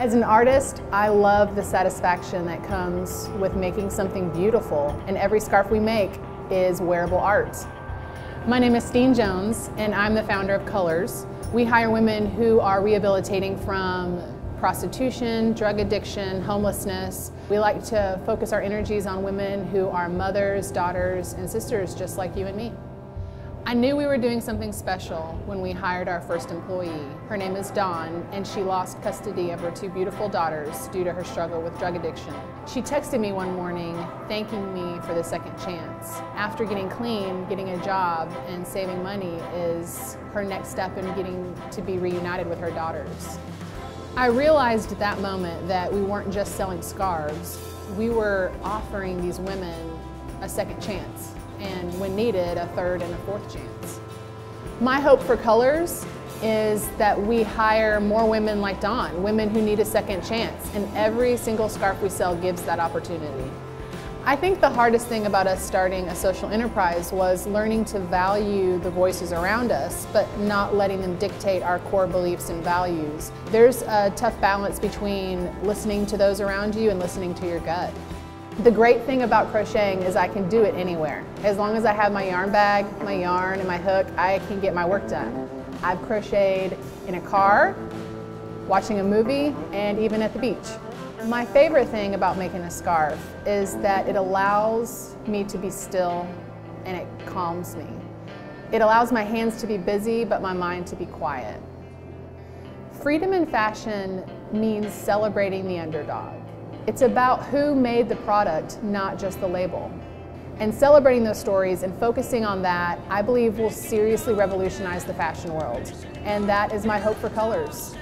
As an artist, I love the satisfaction that comes with making something beautiful, and every scarf we make is wearable art. My name is Steen Jones, and I'm the founder of Colors. We hire women who are rehabilitating from prostitution, drug addiction, homelessness. We like to focus our energies on women who are mothers, daughters, and sisters just like you and me. I knew we were doing something special when we hired our first employee. Her name is Dawn, and she lost custody of her two beautiful daughters due to her struggle with drug addiction. She texted me one morning thanking me for the second chance. After getting clean, getting a job, and saving money is her next step in getting to be reunited with her daughters. I realized at that moment that we weren't just selling scarves, we were offering these women a second chance and when needed, a third and a fourth chance. My hope for Colors is that we hire more women like Dawn, women who need a second chance, and every single scarf we sell gives that opportunity. I think the hardest thing about us starting a social enterprise was learning to value the voices around us, but not letting them dictate our core beliefs and values. There's a tough balance between listening to those around you and listening to your gut. The great thing about crocheting is I can do it anywhere. As long as I have my yarn bag, my yarn, and my hook, I can get my work done. I've crocheted in a car, watching a movie, and even at the beach. My favorite thing about making a scarf is that it allows me to be still and it calms me. It allows my hands to be busy but my mind to be quiet. Freedom in fashion means celebrating the underdog. It's about who made the product, not just the label. And celebrating those stories and focusing on that, I believe will seriously revolutionize the fashion world. And that is my hope for colors.